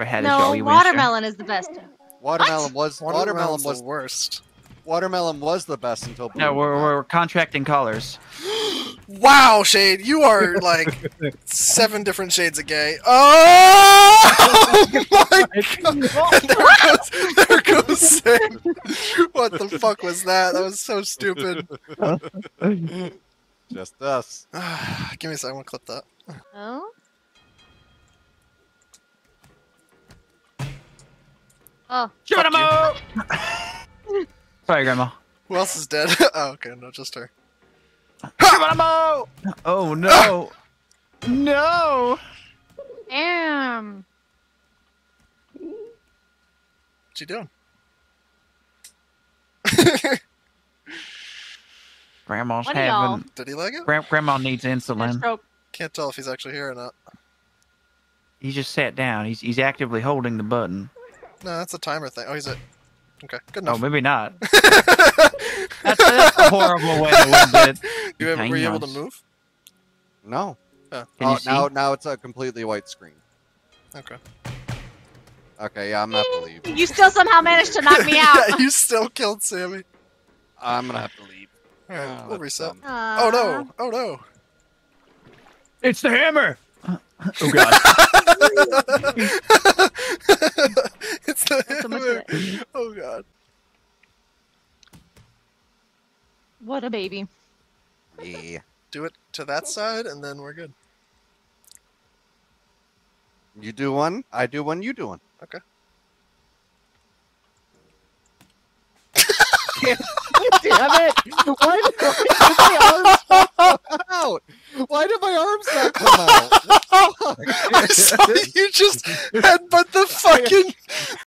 ever had a No, Jolly Rancher. watermelon is the best. Watermelon was watermelon Watermelon's was the worst. watermelon was the best until blue. No, we're, we're contracting colors. Wow, Shade, you are like seven different shades of gay. Oh my god! There goes, there goes Sam. What the fuck was that? That was so stupid. just us. Give me a second, I want to clip that. Oh. Oh, Geronimo! Sorry, Grandma. Who else is dead? oh, okay, no, just her. Geronimo! Oh no! no! damn. What you doing? Grandma's What are y'all? having. Did he like it? Gra- Grandma needs insulin. stroke. Can't tell if he's actually here or not. He just sat down. He's he's actively holding the button. No, that's a timer thing. Oh, he's at. Okay, good Oh, enough. maybe not. That's, that's a horrible way to win it. you ever, were you able to move? No. Oh, Can Oh, you see? now now it's a completely white screen. okay. Okay, yeah, I'm gonna have to leave. You still somehow managed to knock me out. yeah, out. you still killed Sammy. I'm gonna have to leave. Alright, Oh, we'll reset. dumb. Oh no! Oh no! It's the hammer. Oh god. it's the so much hammer. of Oh god. What a baby. Yeah. Do it to that side, and then we're good. You do one, I do one, you do one. Okay. Damn it! Why did, my arms come Out! Why did my arms not come out? I saw you just headbutt the fucking